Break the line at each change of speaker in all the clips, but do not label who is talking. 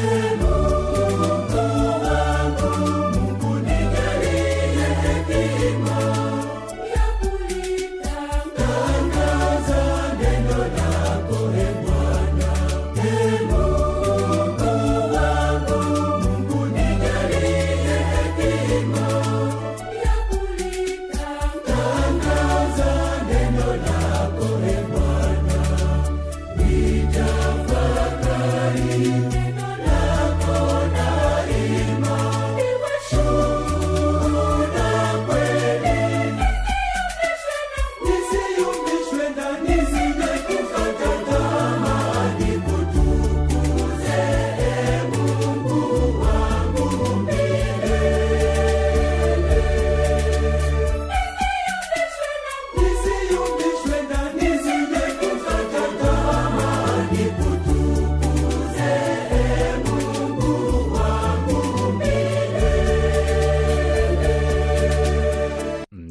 Yeah.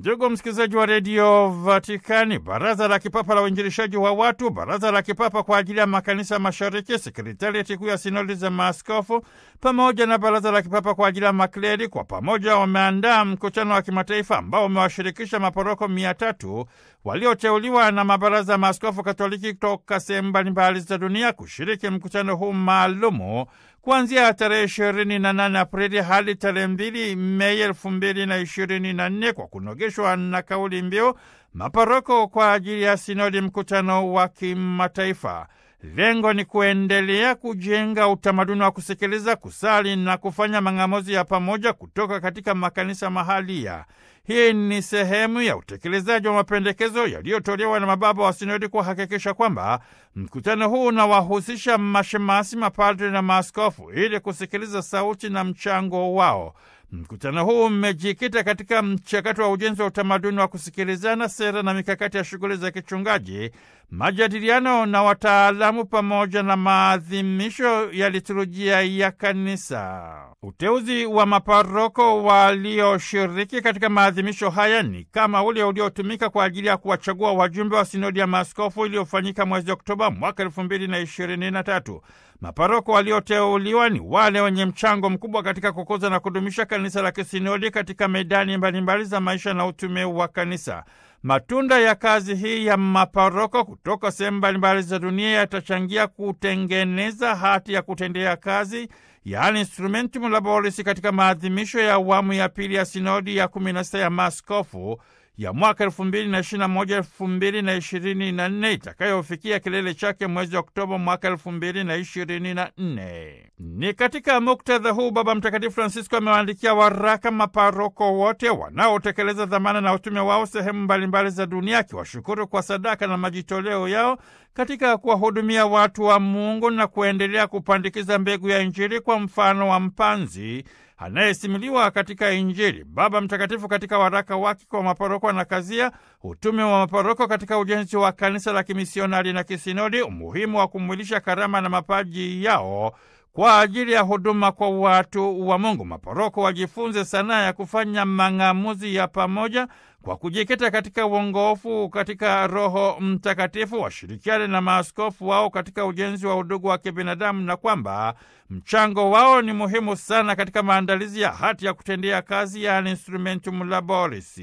Ndugu msikilizaji wa redio Vatikani, baraza la kipapa la uinjilishaji wa watu, baraza la kipapa kwa ajili ya makanisa mashariki, sekretariati kuu ya sinodi za maaskofu pamoja na baraza la kipapa kwa ajili ya makleri kwa pamoja wameandaa mkutano wa kimataifa ambao umewashirikisha maporoko mia tatu walioteuliwa na mabaraza ya maaskofu katoliki kutoka sehemu mbalimbali za dunia kushiriki mkutano huu maalumu kuanzia tarehe ishirini na nane Aprili hadi tarehe mbili Mei elfu mbili na ishirini na nne kwa kunogeshwa na kauli mbiu maporoko kwa ajili ya sinodi, mkutano wa kimataifa. Lengo ni kuendelea kujenga utamaduni wa kusikiliza, kusali na kufanya mang'amuzi ya pamoja kutoka katika makanisa mahalia. Hii ni sehemu ya utekelezaji wa mapendekezo yaliyotolewa na mababa wa sinodi kuhakikisha kwamba mkutano huu unawahusisha mashemasi, mapadri na maaskofu ili kusikiliza sauti na mchango wao. Mkutano huu umejikita katika mchakato wa ujenzi wa utamaduni wa kusikilizana, sera na mikakati ya shughuli za kichungaji, majadiliano na wataalamu, pamoja na maadhimisho ya liturujia ya Kanisa. Uteuzi wa maparoko walioshiriki katika maadhimisho haya ni kama ule uliotumika kwa ajili ya kuwachagua wajumbe wa sinodi ya maaskofu iliyofanyika mwezi Oktoba mwaka elfu mbili na ishirini na tatu. Maparoko walioteuliwa ni wale wenye mchango mkubwa katika kukuza na kudumisha kanisa la kisinodi katika medani mbalimbali za maisha na utume wa kanisa. Matunda ya kazi hii ya maparoko kutoka sehemu mbalimbali za dunia yatachangia kutengeneza hati ya kutendea kazi, yaani instrumentum laboris, katika maadhimisho ya awamu ya pili ya sinodi ya kumi na sita ya maaskofu ya mwaka elfu mbili na ishirini na moja elfu mbili na ishirini na nne itakayofikia kilele chake mwezi Oktoba mwaka elfu mbili na ishirini na nne. Ni katika muktadha huu Baba Mtakatifu Francisco amewaandikia waraka maparoko wote wanaotekeleza dhamana na utume wao sehemu mbalimbali za dunia, akiwashukuru kwa sadaka na majitoleo yao katika kuwahudumia watu wa Mungu na kuendelea kupandikiza mbegu ya Injili kwa mfano wa mpanzi anayesimuliwa katika Injili. Baba Mtakatifu katika waraka wake kwa maporoko na kazia utume wa maporoko katika ujenzi wa kanisa la kimisionari na kisinodi, umuhimu wa kumwilisha karama na mapaji yao kwa ajili ya huduma kwa watu wa Mungu. Maporoko wajifunze sanaa ya kufanya mang'amuzi ya pamoja kwa kujikita katika uongofu katika Roho Mtakatifu, washirikiane na maaskofu wao katika ujenzi wa udugu wa kibinadamu, na kwamba mchango wao ni muhimu sana katika maandalizi ya hati ya kutendea kazi, yaani instrumentum laboris.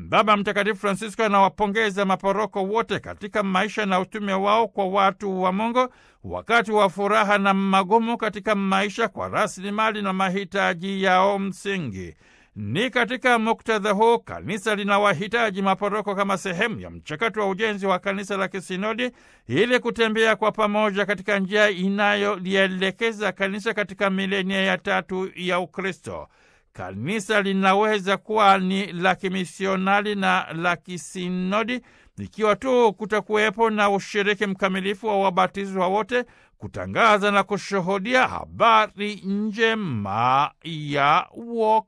Baba Mtakatifu Francisco anawapongeza maporoko wote katika maisha na utume wao kwa watu wa Mungu wakati wa furaha na magumu katika maisha, kwa rasilimali na mahitaji yao msingi. Ni katika muktadha huu kanisa linawahitaji maporoko kama sehemu ya mchakato wa ujenzi wa kanisa la kisinodi ili kutembea kwa pamoja katika njia inayolielekeza kanisa katika milenia ya tatu ya Ukristo. Kanisa linaweza kuwa ni la kimisionari na la kisinodi ikiwa tu kutakuwepo na ushiriki mkamilifu wa wabatizwa wote kutangaza na kushuhudia habari njema ya wokovu.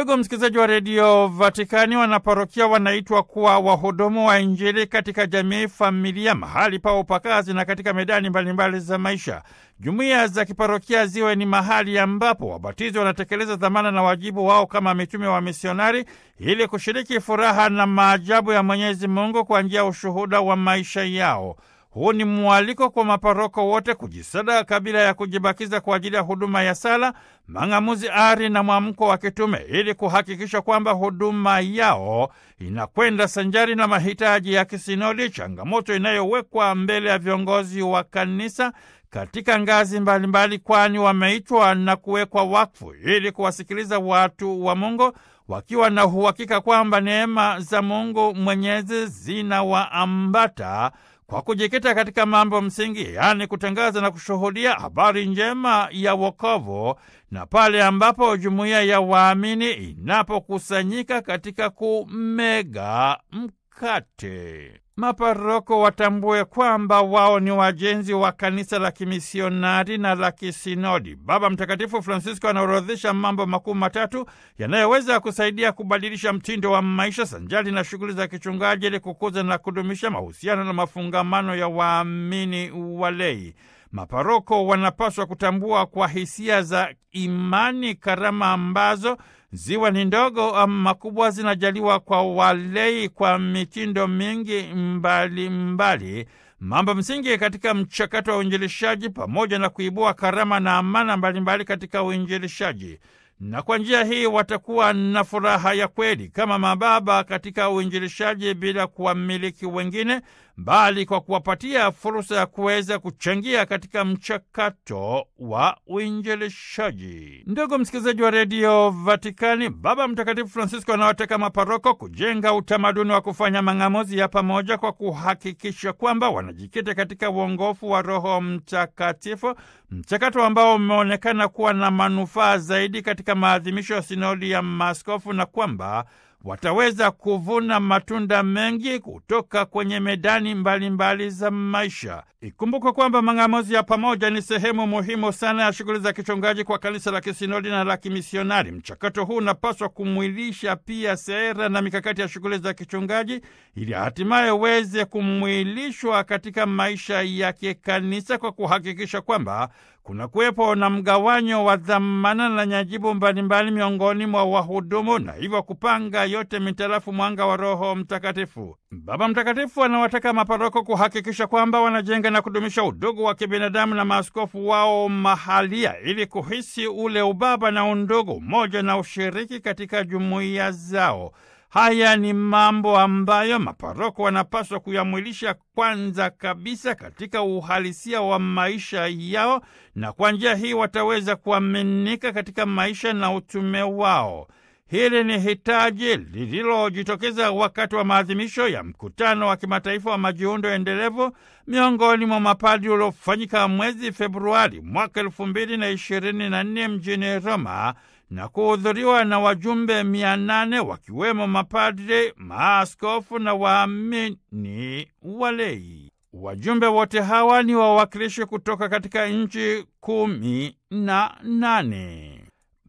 Ndugu
msikilizaji wa redio Vatikani, wanaparokia wanaitwa kuwa wahudumu wa Injili katika jamii, familia, mahali pa upakazi na katika medani mbalimbali za maisha. Jumuiya za kiparokia ziwe ni mahali ambapo wabatizi wanatekeleza dhamana na wajibu wao kama mitume wa misionari, ili kushiriki furaha na maajabu ya Mwenyezi Mungu kwa njia ya ushuhuda wa maisha yao. Huu ni mwaliko kwa maparoko wote kujisadaka kabila ya kujibakiza kwa ajili ya huduma ya sala, mang'amuzi, ari na mwamko wa kitume ili kuhakikisha kwamba huduma yao inakwenda sanjari na mahitaji ya kisinodi, changamoto inayowekwa mbele ya viongozi wa kanisa katika ngazi mbalimbali, kwani wameitwa na kuwekwa wakfu ili kuwasikiliza watu wa Mungu wakiwa na uhakika kwamba neema za Mungu Mwenyezi zinawaambata kwa kujikita katika mambo msingi, yaani kutangaza na kushuhudia habari njema ya wokovu, na pale ambapo jumuiya ya waamini inapokusanyika katika kumega mkate. Maparoko watambue kwamba wao ni wajenzi wa kanisa la kimisionari na la kisinodi. Baba Mtakatifu Francisco anaorodhesha mambo makuu matatu yanayoweza kusaidia kubadilisha mtindo wa maisha sanjali na shughuli za kichungaji ili kukuza na kudumisha mahusiano na mafungamano ya waamini walei. Maparoko wanapaswa kutambua kwa hisia za imani karama ambazo ziwe ni ndogo ama kubwa, zinajaliwa kwa walei kwa mitindo mingi mbalimbali mbali. Mambo msingi katika mchakato wa uinjilishaji pamoja na kuibua karama na amana mbalimbali mbali katika uinjilishaji na kwa njia hii watakuwa na furaha ya kweli kama mababa katika uinjilishaji bila kuwamiliki wengine, bali kwa kuwapatia fursa ya kuweza kuchangia katika mchakato wa uinjilishaji. Ndugu msikilizaji wa redio Vatikani, Baba Mtakatifu Francisco anawataka maparoko kujenga utamaduni wa kufanya mang'amuzi ya pamoja kwa kuhakikisha kwamba wanajikita katika uongofu wa Roho Mtakatifu, mchakato ambao umeonekana kuwa na manufaa zaidi katika maadhimisho ya sinodi ya maaskofu na kwamba wataweza kuvuna matunda mengi kutoka kwenye medani mbalimbali mbali za maisha. Ikumbukwe kwamba mang'amuzi ya pamoja ni sehemu muhimu sana ya shughuli za kichungaji kwa kanisa la kisinodi na la kimisionari. Mchakato huu unapaswa kumwilisha pia sera na mikakati ya shughuli za kichungaji ili hatimaye uweze kumwilishwa katika maisha ya kikanisa kwa kuhakikisha kwamba kuna kuwepo na mgawanyo wa dhamana na nyajibu mbalimbali miongoni mwa wahudumu na hivyo kupanga yote mitarafu mwanga wa Roho Mtakatifu. Baba Mtakatifu anawataka maparoko kuhakikisha kwamba wanajenga na kudumisha udugu wa kibinadamu na maaskofu wao mahalia ili kuhisi ule ubaba na undugu, umoja na ushiriki katika jumuiya zao. Haya ni mambo ambayo maparoko wanapaswa kuyamwilisha kwanza kabisa katika uhalisia wa maisha yao, na kwa njia hii wataweza kuaminika katika maisha na utume wao. Hili ni hitaji lililojitokeza wakati wa maadhimisho ya mkutano wa kimataifa wa majiundo endelevu miongoni mwa mapadi uliofanyika mwezi Februari mwaka elfu mbili na ishirini na nne mjini Roma na kuhudhuriwa na wajumbe mia nane wakiwemo mapadri, maaskofu na waamini walei. Wajumbe wote hawa ni wawakilishi kutoka katika nchi kumi na nane.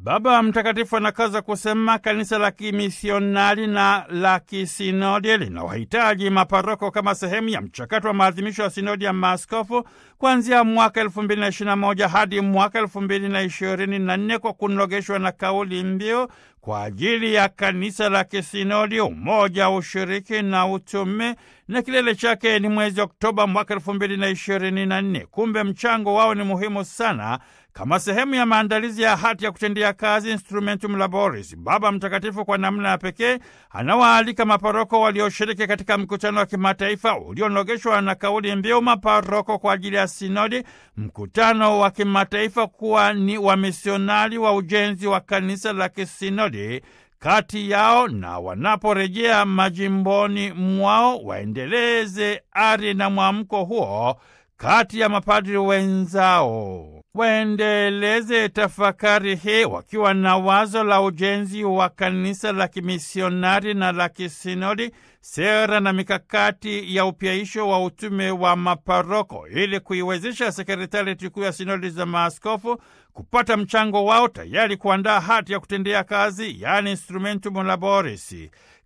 Baba Mtakatifu anakaza kusema kanisa la kimisionari na la kisinodi linawahitaji maparoko kama sehemu ya mchakato wa maadhimisho ya sinodi ya maaskofu kuanzia mwaka elfu mbili na ishirini na moja hadi mwaka elfu mbili na ishirini na nne kwa kunogeshwa na kauli mbiu kwa ajili ya kanisa la kisinodi, umoja, ushiriki na utume, na kilele chake ni mwezi Oktoba mwaka elfu mbili na ishirini na nne. Kumbe mchango wao ni muhimu sana kama sehemu ya maandalizi ya hati ya kutendea kazi Instrumentum Laboris. Baba Mtakatifu kwa namna ya pekee anawaalika maparoko walioshiriki katika mkutano wa kimataifa ulionogeshwa na kauli mbiu maparoko kwa ajili ya sinodi, mkutano wa kimataifa kuwa ni wamisionari wa ujenzi wa kanisa la kisinodi kati yao na wanaporejea majimboni mwao waendeleze ari na mwamko huo kati ya mapadri wenzao waendeleze tafakari hii wakiwa na wazo la ujenzi wa kanisa la kimisionari na la kisinodi, sera na mikakati ya upyaisho wa utume wa maparoko ili kuiwezesha sekretarieti kuu ya sinodi za maaskofu kupata mchango wao, tayari kuandaa hati ya kutendea kazi, yaani instrumentum laboris.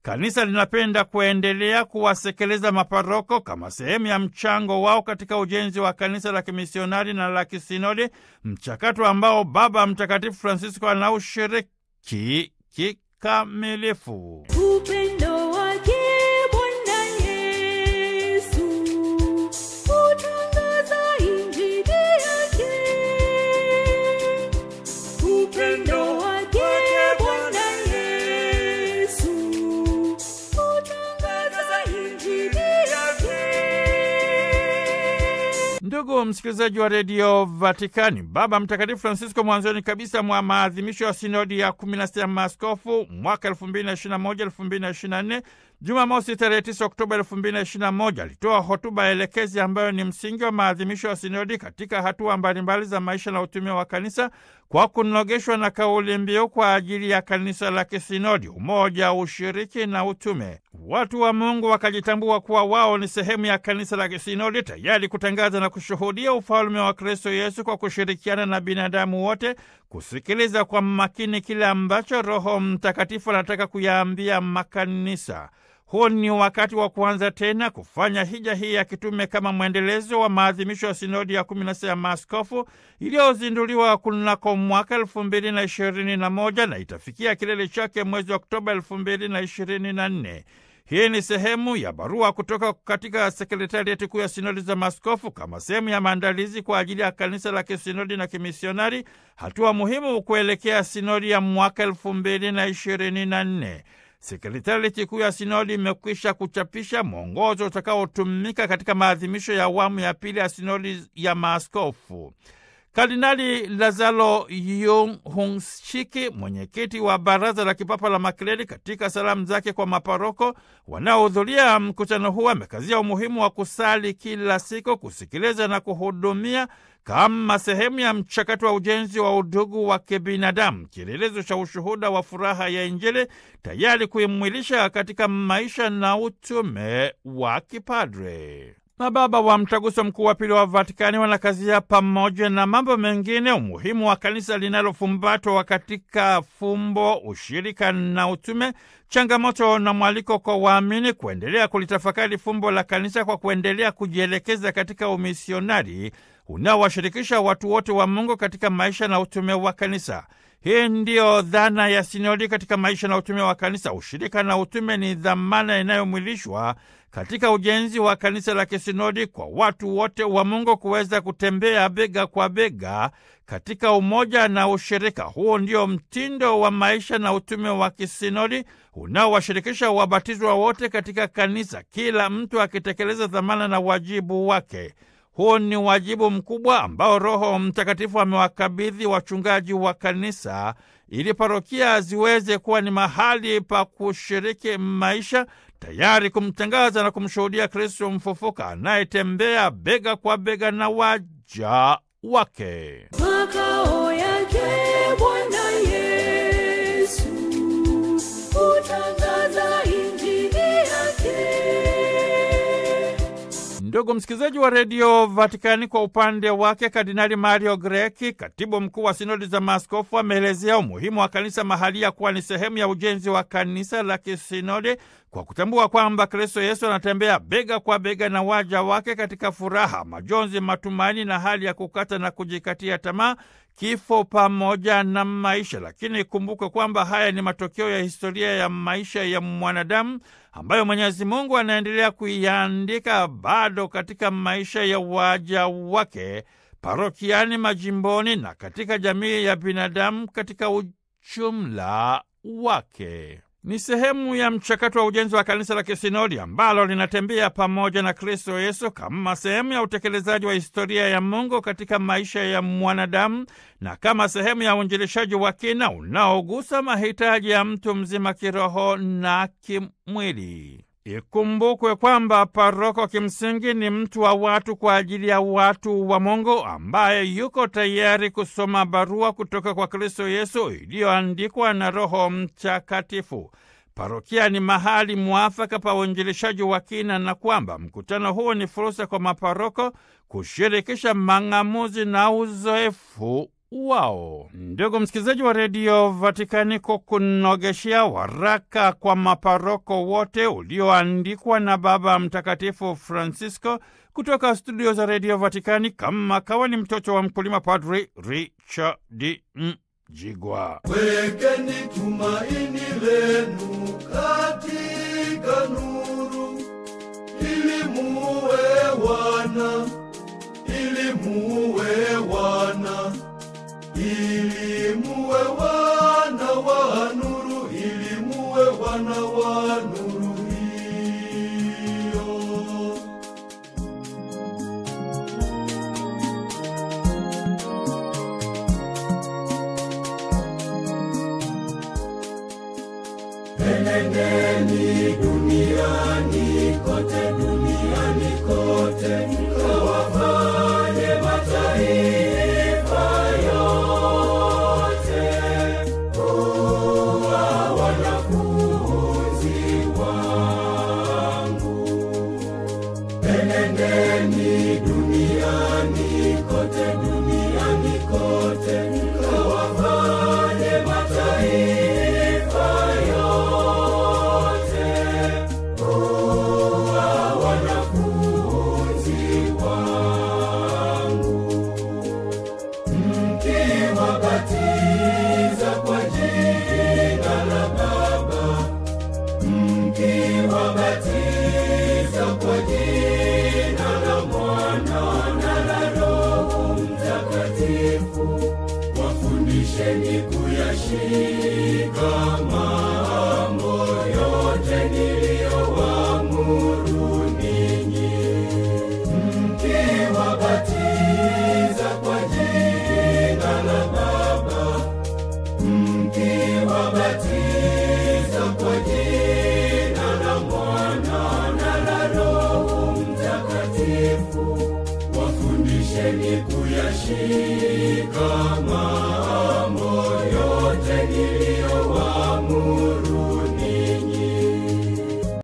Kanisa linapenda kuendelea kuwasekeleza maparoko kama sehemu ya mchango wao katika ujenzi wa kanisa la kimisionari na la kisinodi, mchakato ambao Baba Mtakatifu Francisco anaushiriki kikamilifu. Ndugu msikilizaji wa redio Vatikani, Baba Mtakatifu Francisco mwanzoni kabisa mwa maadhimisho ya sinodi ya 16 ya maaskofu mwaka 2021-2024 Jumamosi tarehe 9 Oktoba 2021 alitoa hotuba elekezi ambayo ni msingi wa maadhimisho ya sinodi katika hatua mbalimbali za maisha na utume wa kanisa kwa kunogeshwa na kauli mbiu kwa ajili ya kanisa la kisinodi: umoja, ushiriki na utume. Watu wa Mungu wakajitambua kuwa wao ni sehemu ya kanisa la kisinodi, tayari kutangaza na kushuhudia ufalme wa Kristo Yesu kwa kushirikiana na binadamu wote, kusikiliza kwa makini kile ambacho Roho Mtakatifu anataka kuyaambia makanisa. Huu ni wakati wa kuanza tena kufanya hija hii ya kitume kama mwendelezo wa maadhimisho ya sinodi ya kumi na sita ya maaskofu iliyozinduliwa kunako mwaka elfu mbili na ishirini na moja na itafikia kilele chake mwezi wa Oktoba elfu mbili na ishirini na nne. Hii ni sehemu ya barua kutoka katika sekretarieti kuu ya sinodi za maaskofu kama sehemu ya maandalizi kwa ajili ya kanisa la kisinodi na kimisionari, hatua muhimu kuelekea sinodi ya mwaka elfu mbili na ishirini na nne. Sekretarieti kuu ya sinodi imekwisha kuchapisha mwongozo utakaotumika katika maadhimisho ya awamu ya pili ya sinodi ya maaskofu. Kardinali Lazaro Yunhunshiki, mwenyekiti wa Baraza la Kipapa la Makleri, katika salamu zake kwa maparoko wanaohudhuria mkutano huu amekazia umuhimu wa kusali kila siku, kusikiliza na kuhudumia kama sehemu ya mchakato wa ujenzi wa udugu wa kibinadamu, kielelezo cha ushuhuda wa furaha ya Injili, tayari kuimwilisha katika maisha na utume wa kipadre. Mababa wa Mtaguso Mkuu wa Pili wa Vatikani wanakazia pamoja na mambo mengine umuhimu wa kanisa linalofumbatwa katika fumbo, ushirika na utume, changamoto na mwaliko kwa waamini kuendelea kulitafakari fumbo la kanisa kwa kuendelea kujielekeza katika umisionari unaowashirikisha watu wote wa Mungu katika maisha na utume wa kanisa. Hii ndiyo dhana ya sinodi katika maisha na utume wa kanisa. Ushirika na utume ni dhamana inayomwilishwa katika ujenzi wa kanisa la kisinodi kwa watu wote wa Mungu kuweza kutembea bega kwa bega katika umoja na ushirika. Huo ndio mtindo wa maisha na utume wa kisinodi unaowashirikisha wabatizwa wote katika kanisa, kila mtu akitekeleza dhamana na wajibu wake. Huu ni wajibu mkubwa ambao Roho Mtakatifu amewakabidhi wachungaji wa kanisa ili parokia ziweze kuwa ni mahali pa kushiriki maisha, tayari kumtangaza na kumshuhudia Kristo mfufuka anayetembea bega kwa bega na waja wake.
Makao
Ndugu msikilizaji wa redio Vatikani, kwa upande wake Kardinali Mario Greki, katibu mkuu wa sinodi za maaskofu, ameelezea umuhimu wa kanisa mahalia kuwa ni sehemu ya ujenzi wa kanisa la kisinodi kwa kutambua kwamba Kristo Yesu anatembea bega kwa bega na waja wake katika furaha, majonzi, matumaini na hali ya kukata na kujikatia tamaa, kifo pamoja na maisha. Lakini kumbuke kwamba haya ni matokeo ya historia ya maisha ya mwanadamu ambayo Mwenyezi Mungu anaendelea kuiandika bado katika maisha ya waja wake parokiani, majimboni na katika jamii ya binadamu katika ujumla wake. Ni sehemu ya mchakato wa ujenzi wa kanisa la kisinodi ambalo linatembea pamoja na Kristo Yesu kama sehemu ya utekelezaji wa historia ya Mungu katika maisha ya mwanadamu na kama sehemu ya uinjilishaji wa kina unaogusa mahitaji ya mtu mzima kiroho na kimwili. Ikumbukwe kwamba paroko kimsingi ni mtu wa watu kwa ajili ya watu wa Mungu ambaye yuko tayari kusoma barua kutoka kwa Kristo Yesu iliyoandikwa na Roho Mtakatifu. Parokia ni mahali mwafaka pa uinjilishaji wa kina na kwamba mkutano huo ni fursa kwa maparoko kushirikisha mang'amuzi na uzoefu wao. Ndugu msikilizaji wa redio Vatikani, kukunogeshea waraka kwa maparoko wote ulioandikwa na Baba Mtakatifu Francisco kutoka studio za redio Vatikani, kama kawa ni mtoto wa mkulima, Padri Richard Mjigwa.
Wekeni tumaini lenu katika nuru, ili muwe wana, ili muwe muwe wana wa nuru hiyo. Enendeni duniani kote, duniani kote,